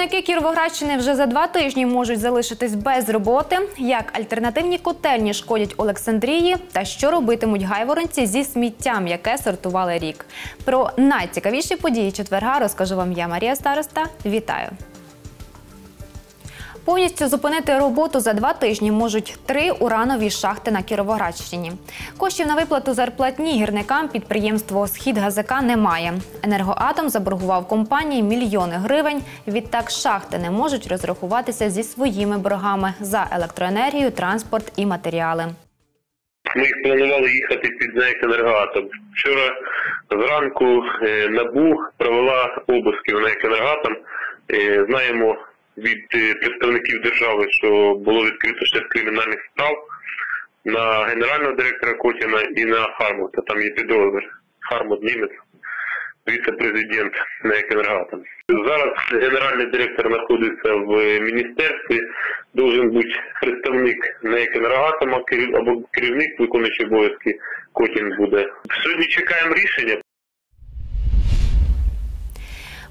Гірники Кіровоградщини вже за два тижні можуть залишитись без роботи? Як альтернативні котельні шкодять Олександрії? Та що робитимуть гайворонці зі сміттям, яке сортували рік? Про найцікавіші події четверга розкажу вам я, Марія Староста. Вітаю! Повністю зупинити роботу за два тижні можуть три уранові шахти на Кіровоградщині. Коштів на виплату зарплатні гірникам підприємство Схід ГЗК немає. Енергоатом заборгував компанії мільйони гривень. Відтак шахти не можуть розрахуватися зі своїми боргами за електроенергію, транспорт і матеріали. Ми їх планували їхати під НЕК «Енергоатом». Вчора зранку е, НАБУ провела обыски в «Енергоатом». Е, Знаємо від е, представників держави, що було відкрито шесть кримінальних справ на генерального директора Котіна і на Хармута. Там є підозри. Хармут Німець, віце-президент НЕК «Енергоатом». Зараз генеральний директор знаходиться в міністерстві. Должен бути представник НЕК «Енергоатома» керів- або керівник виконуючий обов'язки Котін буде. Сьогодні чекаємо рішення.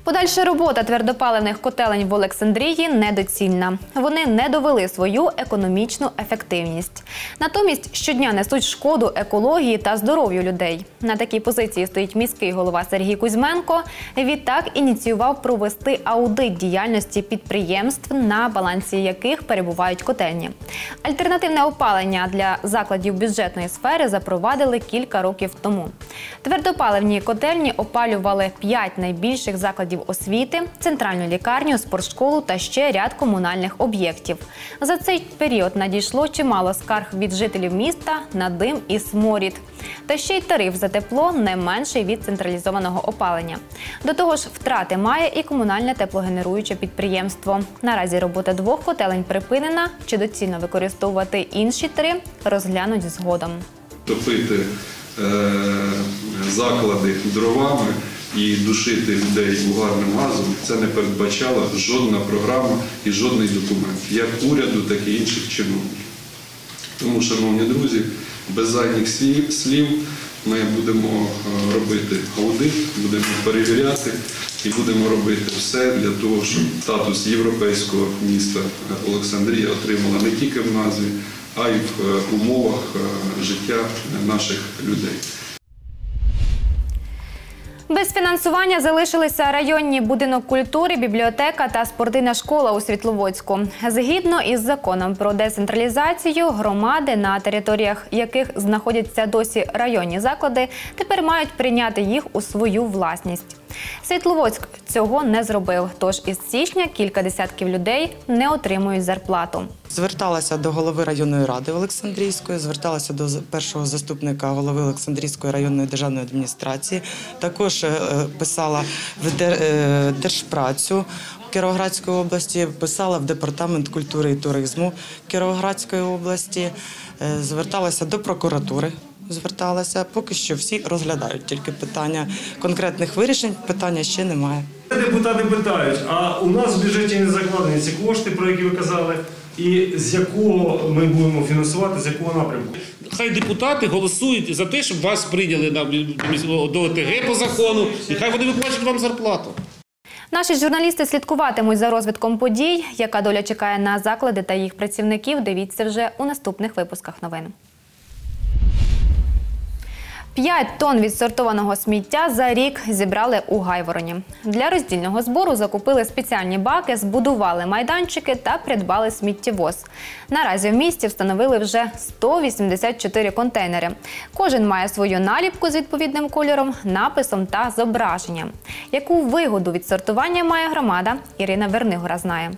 Подальша робота твердопаливних котелень в Олександрії недоцільна. Вони не довели свою економічну ефективність. Натомість щодня несуть шкоду екології та здоров'ю людей. На такій позиції стоїть міський голова Сергій Кузьменко. Відтак ініціював провести аудит діяльності підприємств, на балансі яких перебувають котельні. Альтернативне опалення для закладів бюджетної сфери запровадили кілька років тому. Твердопаливні котельні опалювали п'ять найбільших закладів освіти, центральну лікарню, спортшколу та ще ряд комунальних об'єктів. За цей період надійшло чимало скарг від жителів міста на дим і сморід. Та ще й тариф за тепло не менший від централізованого опалення. До того ж, втрати має і комунальне теплогенеруюче підприємство. Наразі робота двох котелень припинена. Чи доцільно використовувати інші три, розглянуть згодом. топити е, заклади дровами і душити людей угарним газом, це не передбачала жодна програма і жодний документ, як уряду, так і інших чиновників. Тому, шановні друзі, без задніх слів, слів ми будемо е, робити аудит, будемо перевіряти і будемо робити все для того, щоб статус європейського міста Олександрія отримала не тільки в назві, а й в е, умовах е, життя наших людей. Без фінансування залишилися районні будинок культури, бібліотека та спортивна школа у Світловодську. Згідно із законом про децентралізацію, громади, на територіях яких знаходяться досі районні заклади, тепер мають прийняти їх у свою власність. Світловодськ цього не зробив. Тож із січня кілька десятків людей не отримують зарплату. Зверталася до голови районної ради Олександрійської, зверталася до першого заступника голови Олександрійської районної державної адміністрації. Також е, писала в е, Держпрацю Кіровоградської області, писала в департамент культури і туризму Кіровоградської області, е, зверталася до прокуратури. Зверталася, поки що всі розглядають тільки питання конкретних вирішень. Питання ще немає. Депутати питають, а у нас в бюджеті не закладені ці кошти, про які ви казали, і з якого ми будемо фінансувати, з якого напрямку. Хай депутати голосують за те, щоб вас прийняли на до ОТГ по закону, і хай вони виплачують вам зарплату. Наші журналісти слідкуватимуть за розвитком подій. Яка доля чекає на заклади та їх працівників? Дивіться вже у наступних випусках новин. 5 тонн відсортованого сміття за рік зібрали у Гайвороні. Для роздільного збору закупили спеціальні баки, збудували майданчики та придбали сміттєвоз. Наразі в місті встановили вже 184 контейнери. Кожен має свою наліпку з відповідним кольором, написом та зображенням. Яку вигоду від сортування має громада, Ірина Вернигора знає.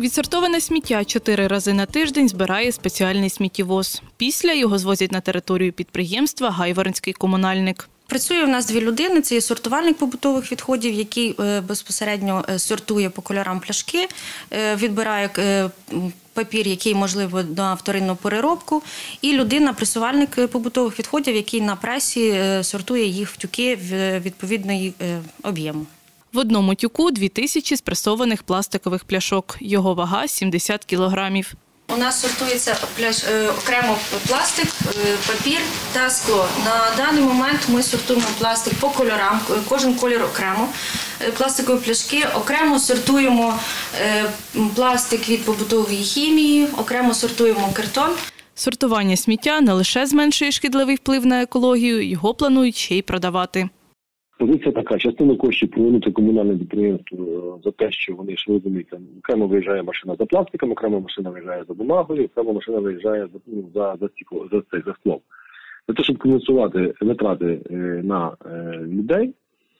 Відсортоване сміття чотири рази на тиждень збирає спеціальний сміттєвоз. Після його звозять на територію підприємства Гайворонський комунальник. Працює в нас дві людини. Це є сортувальник побутових відходів, який е, безпосередньо е, сортує по кольорам пляшки, е, відбирає папір, який можливо на вторинну переробку, і людина, пресувальник побутових відходів, який на пресі сортує їх в тюки в відповідної е, об'єму. В одному тюку дві тисячі спресованих пластикових пляшок. Його вага 70 кілограмів. у нас сортується пляж, е, окремо пластик, е, папір та скло. На даний момент ми сортуємо пластик по кольорам, е, кожен колір окремо. Пластикові пляшки окремо сортуємо пластик від побутової хімії, окремо сортуємо картон. Сортування сміття не лише зменшує шкідливий вплив на екологію, його планують ще й продавати. Позиція така: частину коштів повернути комунальне підприємство е, за те, що вони ж розумієте, окремо виїжджає машина за пластиком, окремо машина виїжджає за бумагою, окремо машина виїжджає за ну, за, за стекло, за цей за склом. Для того, щоб компенсувати витрати е, на е, людей,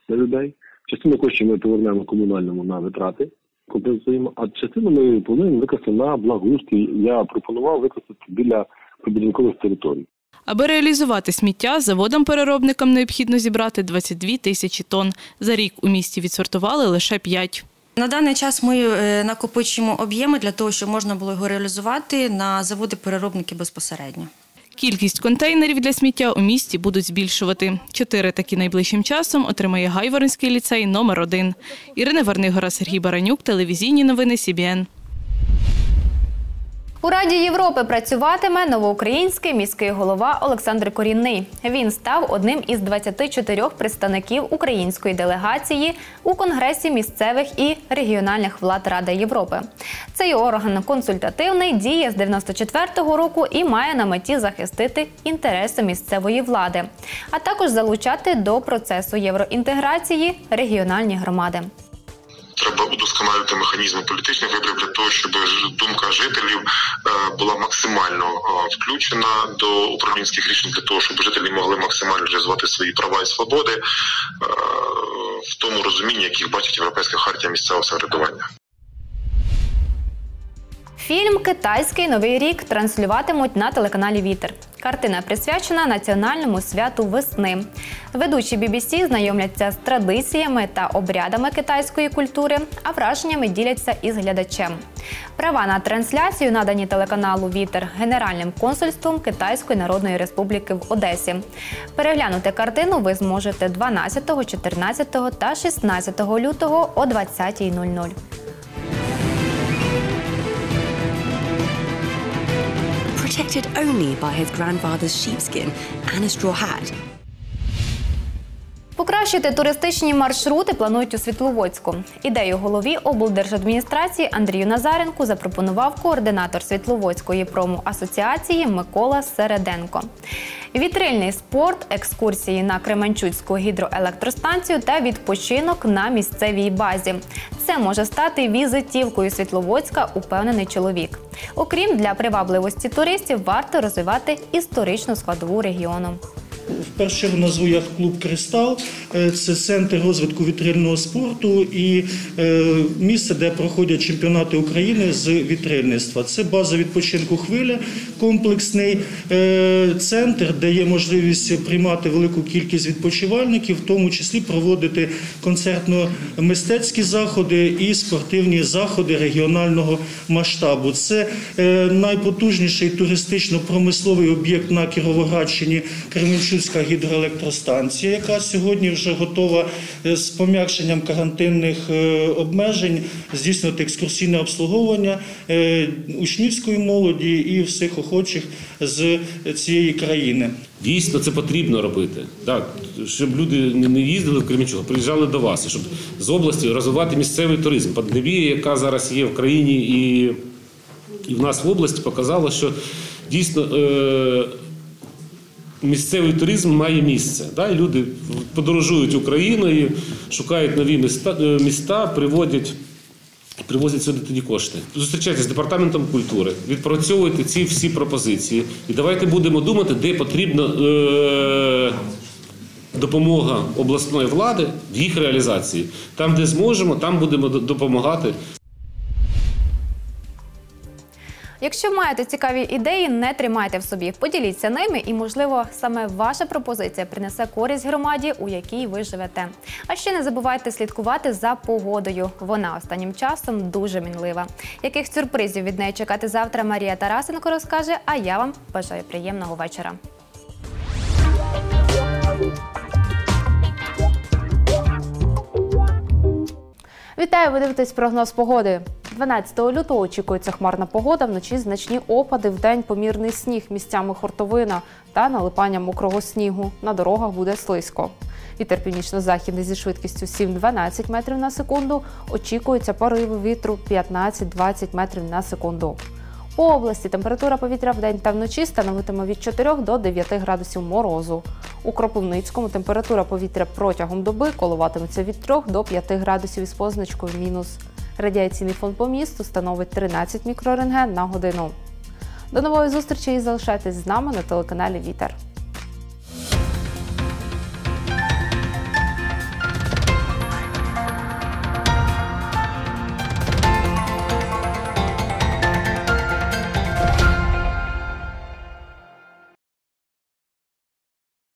на людей, частину коштів ми повернемо комунальному на витрати, компенсуємо, а частину ми плануємо викласти на благоустрій. Я пропонував викласти біля прибудинкових територій. Аби реалізувати сміття, заводам-переробникам необхідно зібрати 22 тисячі тонн. За рік у місті відсортували лише 5. На даний час ми е, накопичуємо об'єми для того, щоб можна було його реалізувати на заводи-переробники безпосередньо. Кількість контейнерів для сміття у місті будуть збільшувати. Чотири такі найближчим часом отримає Гайворонський ліцей номер 1 Ірина Вернигора, Сергій Баранюк, телевізійні новини СІБІН. У Раді Європи працюватиме новоукраїнський міський голова Олександр Корінний. Він став одним із 24 представників української делегації у Конгресі місцевих і регіональних влад Ради Європи. Цей орган консультативний діє з 94-го року і має на меті захистити інтереси місцевої влади, а також залучати до процесу євроінтеграції регіональні громади. Треба удосконалити механізми політичних виборів для того, щоб думка жителів е, була максимально е, включена до управлінських рішень, для того, щоб жителі могли максимально реалізувати свої права і свободи е, в тому розумінні, яких бачить Європейська хартія місцевого самоврядування. Фільм Китайський новий рік транслюватимуть на телеканалі Вітер. Картина присвячена національному святу весни. Ведучі BBC знайомляться з традиціями та обрядами китайської культури, а враженнями діляться із глядачем. Права на трансляцію надані телеканалу Вітер Генеральним консульством Китайської Народної Республіки в Одесі. Переглянути картину ви зможете 12, 14 та 16 лютого о 20.00. protected only by his grandfather's sheepskin and a straw hat. Покращити туристичні маршрути планують у Світловодську. Ідею голові облдержадміністрації Андрію Назаренку запропонував координатор Світловодської промоасоціації Микола Середенко. Вітрильний спорт, екскурсії на Кременчуцьку гідроелектростанцію та відпочинок на місцевій базі. Це може стати візитівкою Світловодська, упевнений чоловік. Окрім для привабливості туристів, варто розвивати історичну складову регіону. В першу чергу назву як клуб Кристал. Е, Це центр розвитку вітрильного спорту і е, місце, де проходять чемпіонати України з вітрильництва. Це база відпочинку хвиля, комплексний е, центр, де є можливість приймати велику кількість відпочивальників, в тому числі проводити концертно-мистецькі заходи і спортивні заходи регіонального масштабу. Це найпотужніший туристично-промисловий об'єкт на Кіровоградщині Кременчуцька гідроелектростанція, яка сьогодні вже готова е, з пом'якшенням карантинних е, обмежень здійснювати екскурсійне обслуговування е, учнівської молоді і всіх охочих з цієї країни. Дійсно, це потрібно робити. Так, щоб люди не їздили в Кременчуг, а приїжджали до вас, щоб з області розвивати місцевий туризм. Пандемія, яка зараз є в країні і, і в нас в області, показала, що дійсно е, місцевий туризм має місце. Да? Люди подорожують Україною, шукають нові міста, е, міста приводять. Привозять сюди тоді кошти. Зустрічайтеся з департаментом культури, відпрацьовуйте ці всі пропозиції. І давайте будемо думати, де потрібна е- допомога обласної влади в їх реалізації. Там, де зможемо, там будемо допомагати. Якщо маєте цікаві ідеї, не тримайте в собі. Поділіться ними, і, можливо, саме ваша пропозиція принесе користь громаді, у якій ви живете. А ще не забувайте слідкувати за погодою. Вона останнім часом дуже мінлива. Яких сюрпризів від неї чекати завтра Марія Тарасенко розкаже. А я вам бажаю приємного вечора. Вітаю, ви дивитесь прогноз погоди. 12 лютого очікується хмарна погода, вночі значні опади, вдень помірний сніг, місцями хортовина та налипання мокрого снігу. На дорогах буде слизько. Вітер північно-західний зі швидкістю 7-12 метрів на секунду. Очікуються пориви вітру 15-20 метрів на секунду. По області температура повітря в день та вночі становитиме від 4 до 9 градусів морозу. У Кропивницькому температура повітря протягом доби коливатиметься від 3 до 5 градусів із позначкою мінус. Радіаційний фон по місту становить 13 мікрорентген на годину. До нової зустрічі і залишайтесь з нами на телеканалі Вітер.